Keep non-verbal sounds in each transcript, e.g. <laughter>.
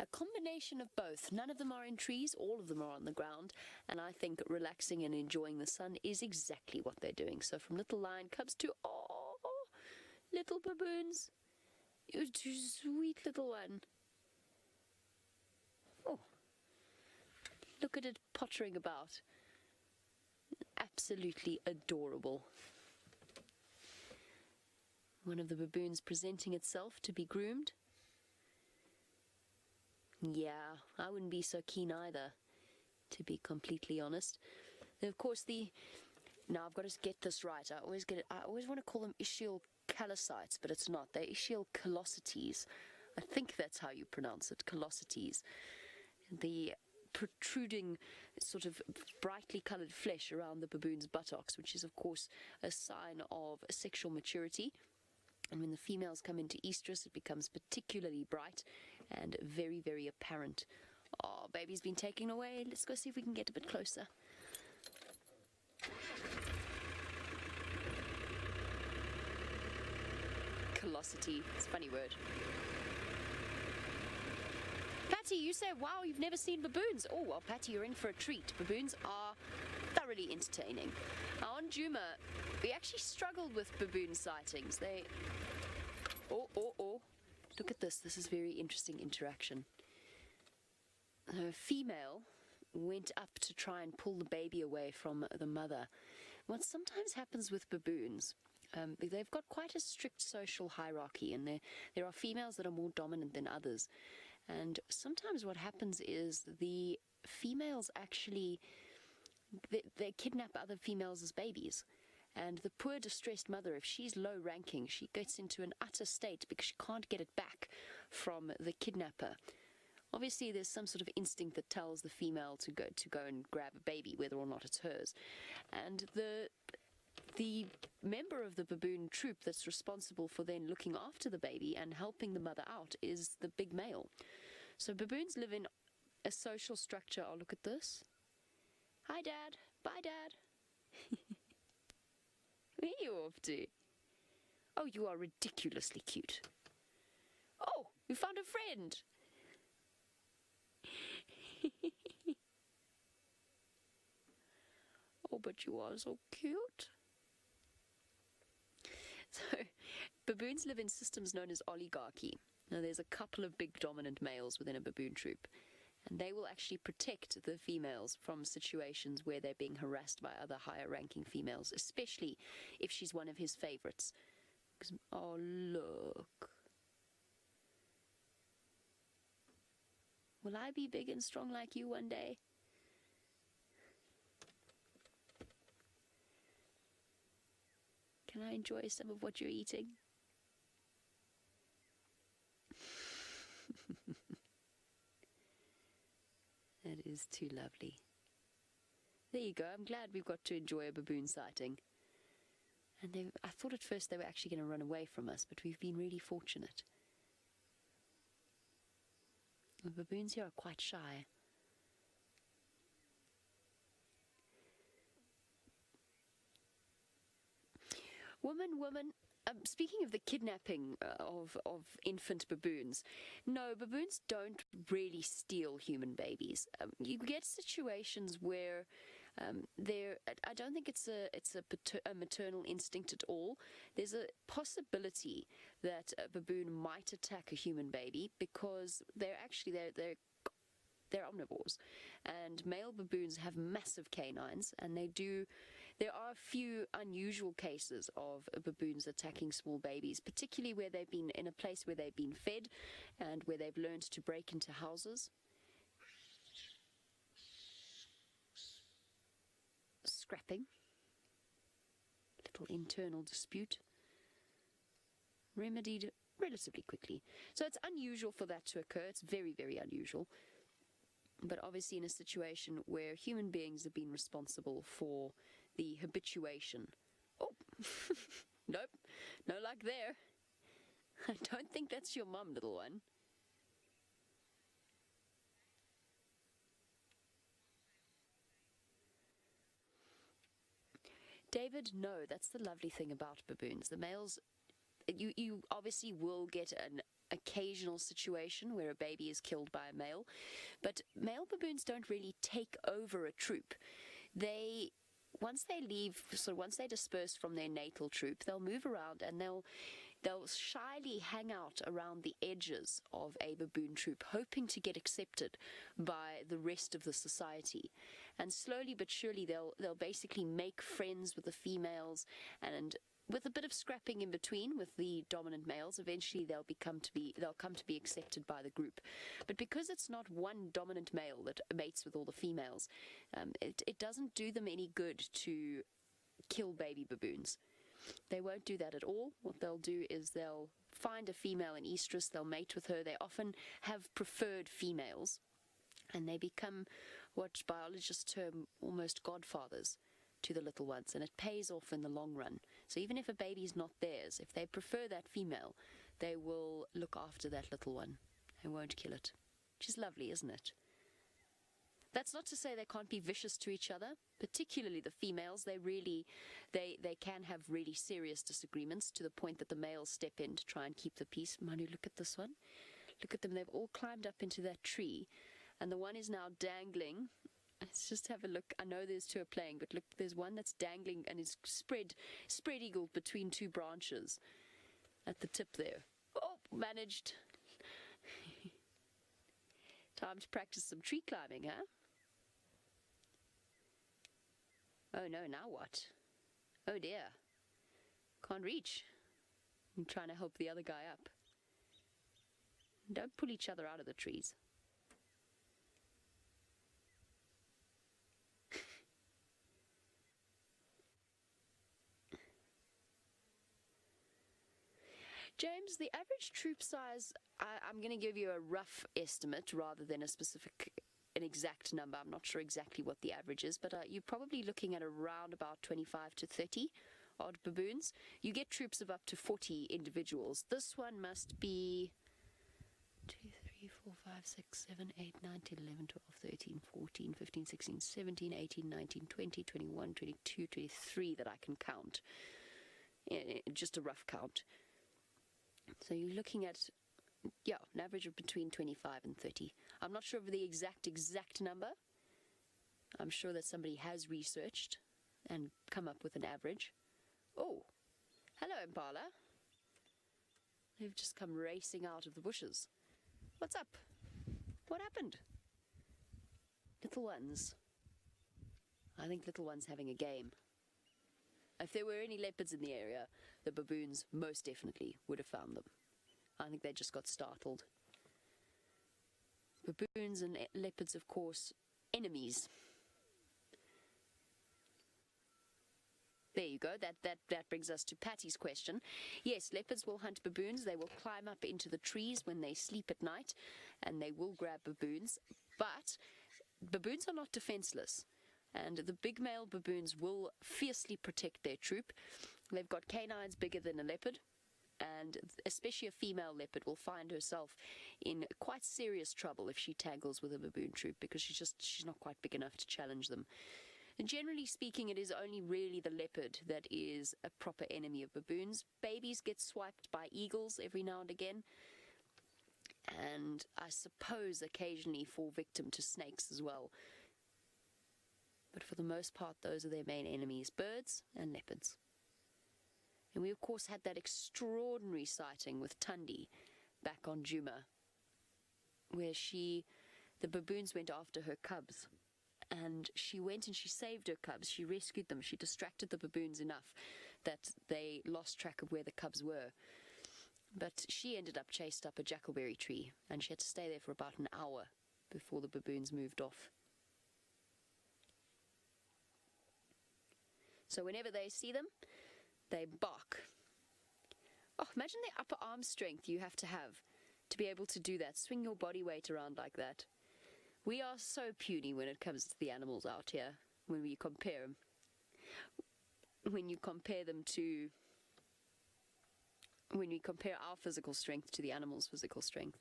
a combination of both. None of them are in trees, all of them are on the ground, and I think relaxing and enjoying the sun is exactly what they're doing. So from little lion cubs to oh, little baboons, you sweet little one. Oh, look at it pottering about. Absolutely adorable. One of the baboons presenting itself to be groomed. Yeah, I wouldn't be so keen either, to be completely honest. And of course, the now I've got to get this right. I always get it. I always want to call them ischial callocytes, but it's not. They're ischial callosities. I think that's how you pronounce it, callosities. The protruding, sort of brightly coloured flesh around the baboon's buttocks, which is, of course, a sign of sexual maturity. And when the females come into estrus, it becomes particularly bright and very, very apparent. Oh, baby's been taken away. Let's go see if we can get a bit closer. Callosity. It's a funny word. Patty, you say, wow, you've never seen baboons. Oh, well, Patty, you're in for a treat. Baboons are thoroughly entertaining. Now, on Djuma, we actually struggled with baboon sightings. They. Oh, oh. Look at this. This is very interesting interaction. A female went up to try and pull the baby away from the mother. What sometimes happens with baboons, um, they've got quite a strict social hierarchy, and there, there are females that are more dominant than others. And sometimes what happens is the females actually they, they kidnap other females as babies. And the poor distressed mother, if she's low ranking, she gets into an utter state because she can't get it back from the kidnapper. Obviously, there's some sort of instinct that tells the female to go to go and grab a baby, whether or not it's hers. And the the member of the baboon troop that's responsible for then looking after the baby and helping the mother out is the big male. So baboons live in a social structure. Oh, look at this. Hi, Dad. Bye, Dad. <laughs> You? Oh, you are ridiculously cute. Oh, we found a friend. <laughs> oh, but you are so cute. <laughs> So, baboons live in systems known as oligarchy. Now, there's a couple of big dominant males within a baboon troop they will actually protect the females from situations where they're being harassed by other higher ranking females, especially if she's one of his favorites. Oh, look. Will I be big and strong like you one day? Can I enjoy some of what you're eating? That is too lovely. There you go. I'm glad we've got to enjoy a baboon sighting. And they, I thought at first they were actually going to run away from us, but we've been really fortunate. The baboons here are quite shy. Woman, woman, um, speaking of the kidnapping uh, of, of infant baboons, no, baboons don't really steal human babies. Um, you get situations where um, there, I don't think it's a it's a, a, maternal instinct at all. There's a possibility that a baboon might attack a human baby because they're actually they're they're they're omnivores. And male baboons have massive canines, and they do. There are a few unusual cases of baboons attacking small babies, particularly where they've been in a place where they've been fed and where they've learned to break into houses. Scrapping. Little internal dispute. Remedied relatively quickly. So it's unusual for that to occur. It's very, very unusual but obviously in a situation where human beings have been responsible for the habituation. Oh, <laughs> nope, no luck there. I don't think that's your mum, little one. David, no, that's the lovely thing about baboons. The males, you, you obviously will get an occasional situation where a baby is killed by a male, but male baboons don't really take over a troop. They once they leave, so once they disperse from their natal troop, they'll move around and they'll they'll shyly hang out around the edges of a baboon troop, hoping to get accepted by the rest of the society. And slowly but surely, they'll they'll basically make friends with the females and with a bit of scrapping in between with the dominant males, eventually they'll become to be they'll come to be accepted by the group. But because it's not one dominant male that mates with all the females, um, it it doesn't do them any good to kill baby baboons. They won't do that at all. What they'll do is they'll find a female in estrus, they'll mate with her. They often have preferred females, and they become what biologists term almost godfathers to the little ones, and it pays off in the long run. So even if a baby's not theirs, if they prefer that female, they will look after that little one and won't kill it. Which is lovely, isn't it? That's not to say they can't be vicious to each other, particularly the females. They really, they, they can have really serious disagreements to the point that the males step in to try and keep the peace. Manu, look at this one. Look at them. They've all climbed up into that tree, and the one is now dangling Let's just have a look. I know there's two are playing, but look, there's one that's dangling and is spread, spread eagled between two branches at the tip there. Oh, managed. <laughs> Time to practice some tree climbing, huh? Oh no, now what? Oh dear. Can't reach. I'm trying to help the other guy up. Don't pull each other out of the trees. James, the average troop size, I, I'm going to give you a rough estimate rather than a specific, an exact number. I'm not sure exactly what the average is, but uh, you're probably looking at around about 25 to 30 odd baboons. You get troops of up to 40 individuals. This one must be 2, 3, 4, 5, 6, 7, 8, 9, 10, 11, 12, 13, 14, 15, 16, 17, 18, 19, 20, 21, 22, 23 that I can count. Just a rough count. So you're looking at, yeah, an average of between 25 and 30. I'm not sure of the exact, exact number. I'm sure that somebody has researched and come up with an average. Oh, hello, Impala. They've just come racing out of the bushes. What's up? What happened? Little ones. I think little ones having a game. If there were any leopards in the area, the baboons most definitely would have found them. I think they just got startled. Baboons and leopards, of course, enemies. There you go. That, that, that brings us to Patty's question. Yes, leopards will hunt baboons. They will climb up into the trees when they sleep at night, and they will grab baboons. But baboons are not defenseless and the big male baboons will fiercely protect their troop. They've got canines bigger than a leopard, and especially a female leopard will find herself in quite serious trouble if she tangles with a baboon troop because she's just she's not quite big enough to challenge them. And generally speaking, it is only really the leopard that is a proper enemy of baboons. Babies get swiped by eagles every now and again, and I suppose occasionally fall victim to snakes as well but for the most part, those are their main enemies birds and leopards. And we, of course, had that extraordinary sighting with Thandi back on Djuma, where she, the baboons went after her cubs. And she went and she saved her cubs. She rescued them. She distracted the baboons enough that they lost track of where the cubs were. But she ended up chased up a jackalberry tree, and she had to stay there for about an hour before the baboons moved off. So whenever they see them, they bark. Oh, imagine the upper arm strength you have to have to be able to do that, swing your body weight around like that. We are so puny when it comes to the animals out here, when we compare them. When you compare them to, when we compare our physical strength to the animal's physical strength.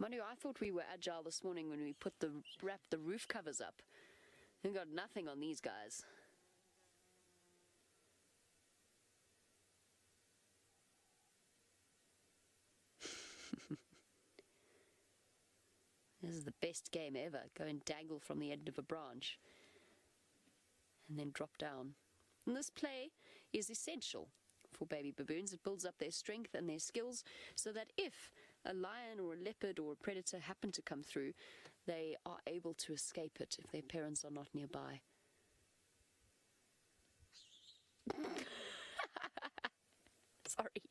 Manu, I thought we were agile this morning when we put the wrapped the roof covers up. We got nothing on these guys. <laughs> This is the best game ever. Go and dangle from the end of a branch and then drop down. And this play is essential for baby baboons. It builds up their strength and their skills so that if a lion or a leopard or a predator happen to come through, they are able to escape it if their parents are not nearby. <laughs> Sorry.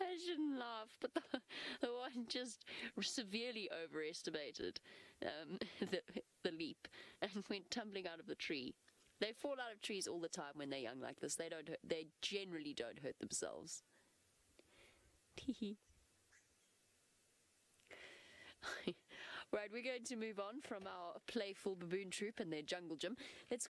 I shouldn't laugh, but the, the one just severely overestimated um, <laughs> the, the leap and went tumbling out of the tree. They fall out of trees all the time when they're young like this. They don't. They generally don't hurt themselves. <laughs> <laughs> right, we're going to move on from our playful baboon troop and their jungle gym. Let's